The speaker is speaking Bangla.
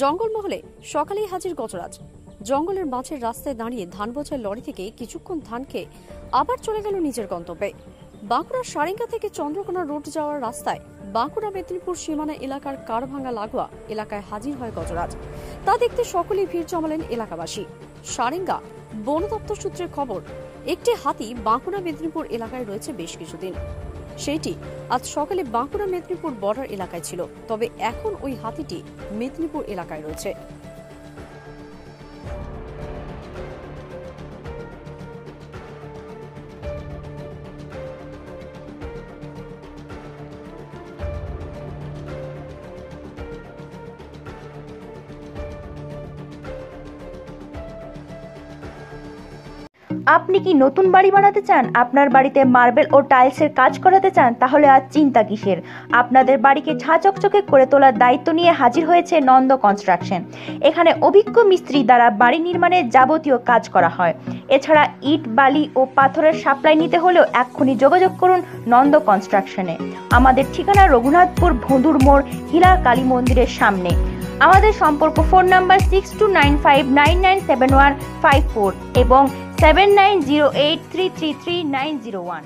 জঙ্গলমহলে সকালেই হাজির গজরাজ। জঙ্গলের মাঝের রাস্তায় দাঁড়িয়ে ধান বোঝাই লরি থেকে কিছুক্ষণ ধান খেয়ে আবার চলে গেল নিজের গন্তব্যে। বাঁকুড়ার সারেঙ্গা থেকে চন্দ্রকোনা রোড যাওয়ার রাস্তায় বাঁকুড়া মেদিনীপুর সীমানা এলাকার কারভাঙ্গা লাগোয়া এলাকায় হাজির হয় গজরাজ। তা দেখতে সকলেই ভিড় জমালেন এলাকাবাসী। সারেঙ্গা বন দপ্তর সূত্রে খবর, একটি হাতি বাঁকুড়া মেদিনীপুর এলাকায় রয়েছে বেশ কিছুদিন। সেইটি আজ সকালে বাঁকুড়া মেদিনীপুর বর্ডার এলাকায় ছিল, তবে এখন ওই হাতিটি মেদিনীপুর এলাকায় রয়েছে। আপনি কি নতুন বাড়ি বানাতে চান? আপনার বাড়িতে মার্বেল ও টাইলসের কাজ করাতে চান? তাহলে আর চিন্তা কিসের? আপনাদের বাড়িকে ঝাঁচকচকে করে তোলার দায়িত্ব নিয়ে হাজির হয়েছে নন্দ কনস্ট্রাকশন। এখানে অভিজ্ঞ মিস্ত্রি দ্বারা বাড়ি নির্মাণের যাবতীয় কাজ করা হয়। এছাড়া ইট, বালি ও পাথরের সাপ্লাই নিতে হলেও এক্ষুনি যোগাযোগ করুন নন্দ কনস্ট্রাকশনে। আমাদের ঠিকানা রঘুনাথপুর ভোঁদুর মোড়, হিলা কালী মন্দিরের সামনে। আমাদের সম্পর্ক phone number six two nine five nine nine seven one five four এবং seven nine zero eight three three three nine zero one.